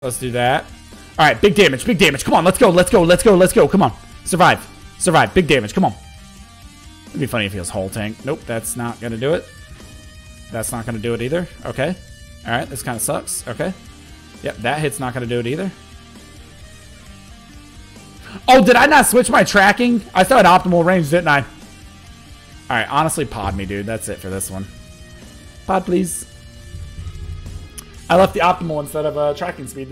Let's do that. All right, big damage, big damage. Come on, let's go, let's go, let's go, let's go. Come on. Survive. Survive. Big damage. Come on. It'd be funny if he was whole tank. Nope, that's not to do it. That's not to do it either. Okay. All right, this kind of sucks. Okay. Yep, that hit's not to do it either. Oh, did I not switch my tracking? I thought optimal range, didn't I? All right, honestly, pod me, dude. That's it for this one. Pod, please. I left the optimal instead of uh, tracking speed.